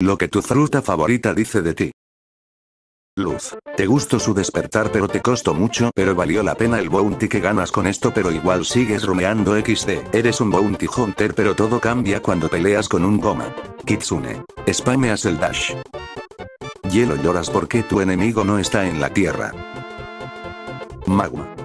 Lo que tu fruta favorita dice de ti. Luz. Te gustó su despertar pero te costó mucho pero valió la pena el bounty que ganas con esto pero igual sigues rumeando XD. Eres un bounty hunter pero todo cambia cuando peleas con un goma. Kitsune. Spameas el dash. Hielo lloras porque tu enemigo no está en la tierra. Magma.